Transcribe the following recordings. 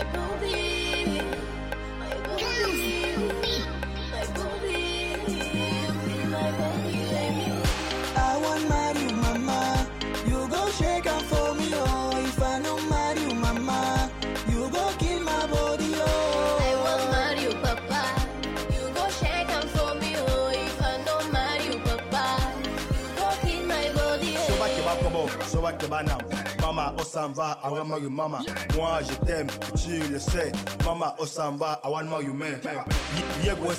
my booby, So va que now Mama, oh s'en va, I want mama. Moi je t'aime, tu le sais. Mama, oh s'en va, I want marry man.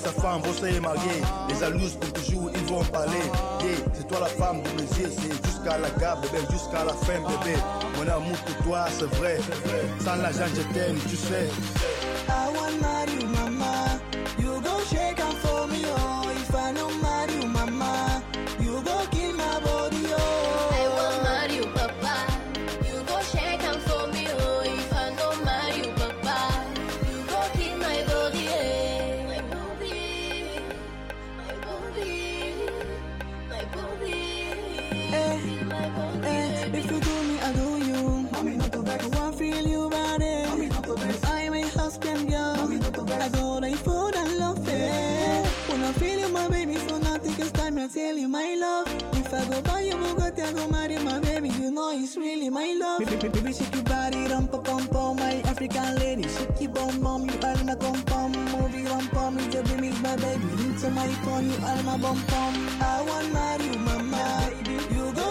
Sa femme, vous est mariée Les jalouses pour toujours, ils vont parler. C'est toi la femme mes yeux C'est jusqu'à la gare, bébé, jusqu'à la fin, bébé. Mon amour pour toi, c'est vrai. Sans l'argent, je t'aime, tu sais it's really my love. Baby, baby, shake your body, rum pa pum pum. My African lady, shake your bum bum. You are my pum pum. Movie rum pum, you just me, my baby. Into my phone, you are my bum bum. I want marry you, mama. You go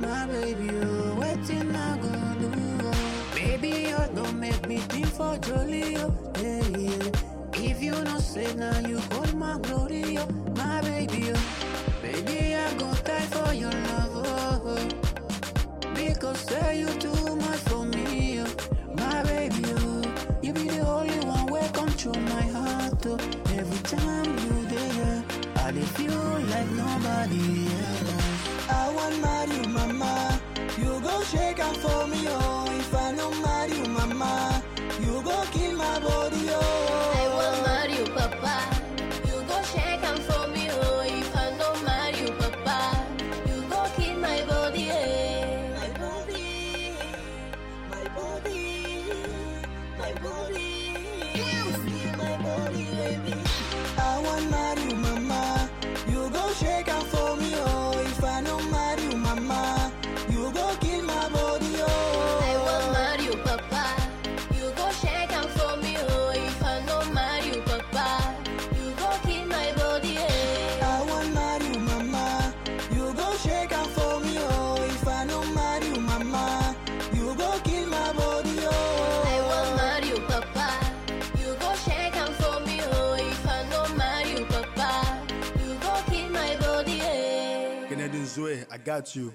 My baby, oh, waiting I go do. oh. Baby, you don't make me think for jolly, oh, yeah, yeah. If you no say now, you call my glory, oh, my baby, oh. Baby, I go die for your love, oh, oh. Because say you too much for me, oh, my baby, oh. You be the only one where control my heart, oh. Every time you there, I feel like nobody else. My body, Zoe, I got you